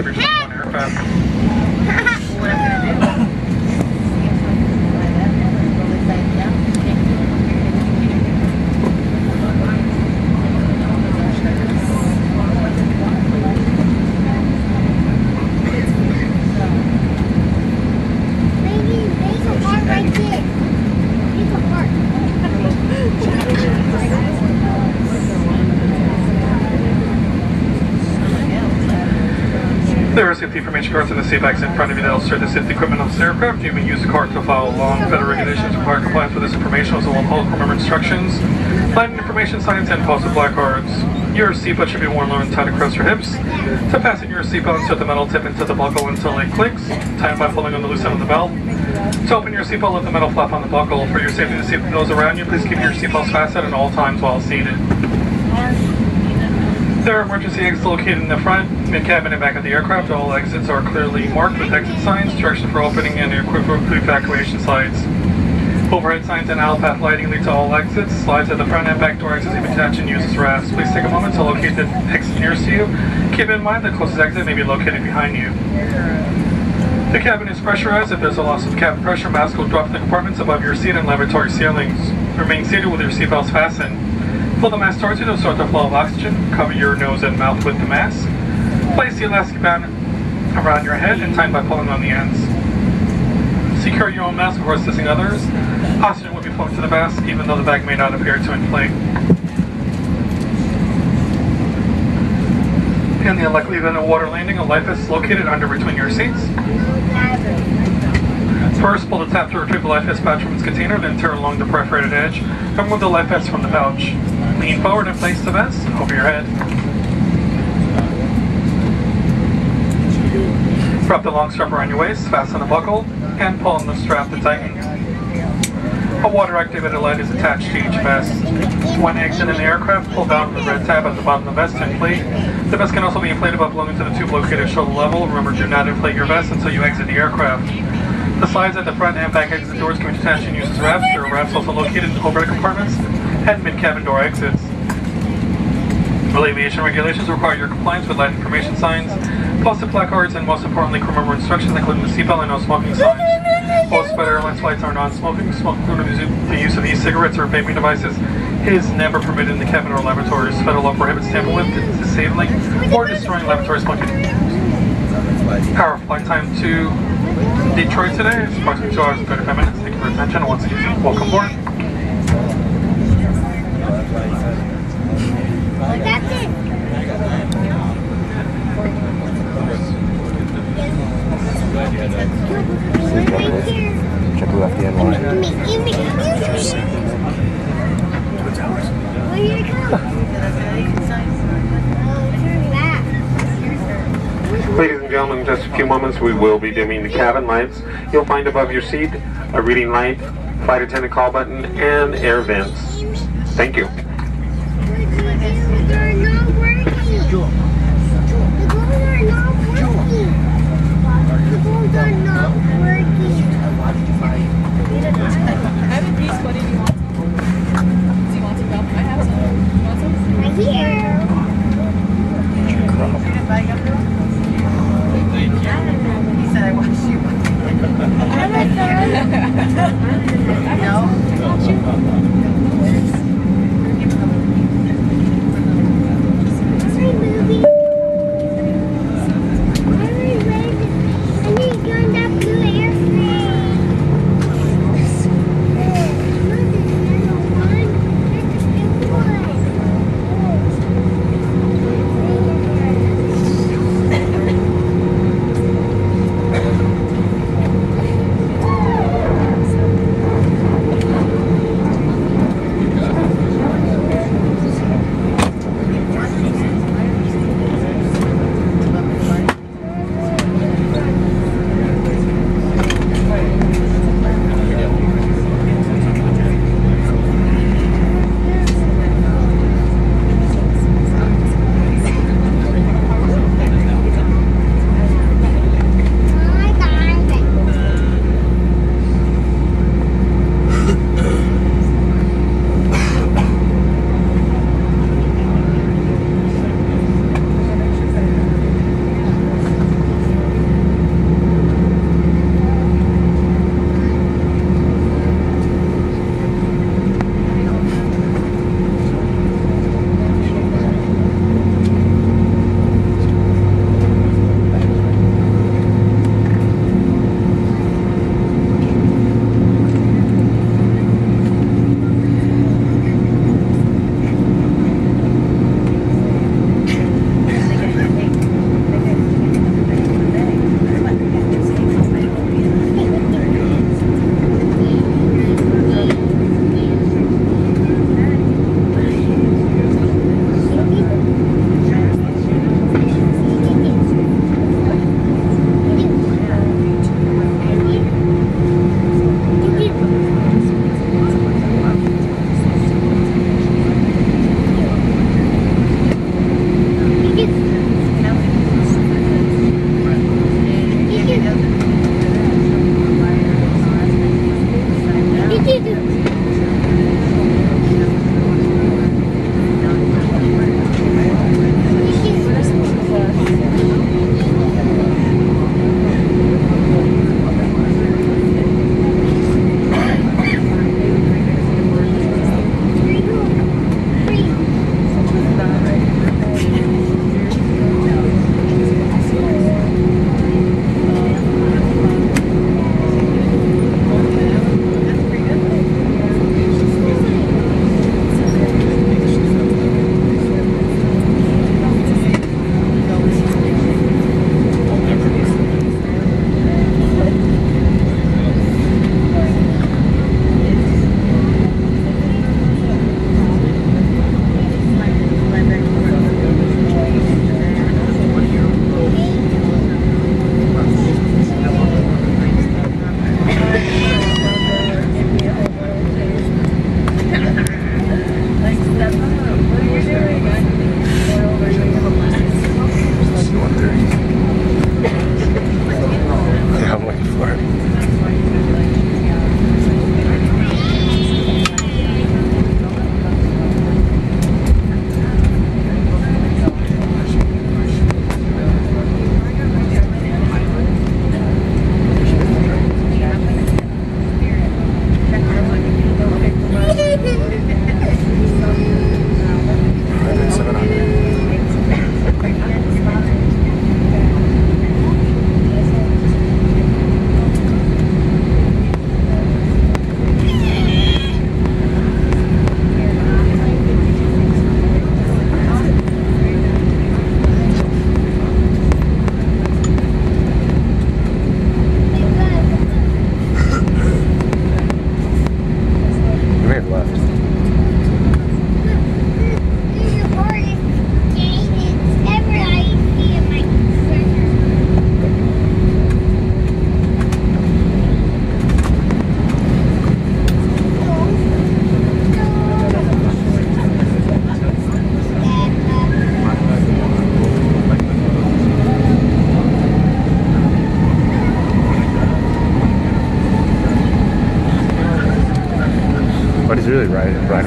of your 21 aircraft. What I'm gonna do. Maybe there's a heart right there. There's a heart. There are safety information cards in the seat backs in front of you that will serve the safety equipment on this aircraft. You may use the card to follow along. Federal regulations require compliance with this information as well as all remember instructions. Landing information signs and posted black cards. Your seatbelt should be worn low and tight across your hips. To fasten your seatbelt, insert the metal tip into the buckle until it clicks. Tie it by pulling on the loose end of the belt. To open your seatbelt, lift the metal flap on the buckle. For your safety to see those around you, please keep your seatbelts fastened at all times while seated. There are emergency exits located in the front, mid-cabin, and back of the aircraft. All exits are clearly marked with exit signs, directions for opening, and evacuation slides. Overhead signs and path lighting lead to all exits. Slides at the front and back door exits be attached and used as rafts. Please take a moment to locate the exit nearest to you. Keep in mind the closest exit may be located behind you. The cabin is pressurized. If there's a loss of cabin pressure, mask will drop the compartments above your seat and lavatory ceilings. Remain seated with your seatbelts fastened. Pull the mask towards you to start the flow of oxygen. Cover your nose and mouth with the mask. Place the elastic band around your head and tighten by pulling on the ends. Secure your own mask before assisting others. Oxygen will be pumped to the mask even though the bag may not appear to inflate. In the unlikely event of water landing, a life vest is located under between your seats. First, pull the tap to retrieve the life vest pouch from its container, then tear along the perforated edge. and Remove the life vest from the pouch. Lean forward and place the vest over your head. Wrap the long strap around your waist, fasten the buckle, and pull on the strap to tighten. A water-activated light is attached to each vest. When exiting the aircraft, pull down the red tab at the bottom of the vest to inflate. The vest can also be inflated by blowing into the tube located at shoulder level. Remember, do not inflate your vest until you exit the aircraft. The slides at the front and back exit doors can be detached and used as rafts. There are also located in overhead compartments and mid-cabin door exits. All aviation regulations require your compliance with light information signs, posted placards, and most importantly, crew member instructions, including the seatbelt and no smoking signs. Most Spirit Airlines flights are non-smoking. Smoke, including the use of e-cigarettes or vaping devices, is never permitted in the cabin or laboratories. Federal law prohibits tampering with, disabling, or destroying laboratory smoking. Our flight time to Detroit today is approximately 2 hours and 35 minutes. Thank you for your attention. Once again, welcome aboard. That's it. Right here. Check left turn back. Ladies and gentlemen, in just a few moments we will be dimming the cabin lights. You'll find above your seat a reading light, flight attendant call button, and air vents. Thank you. Right, right.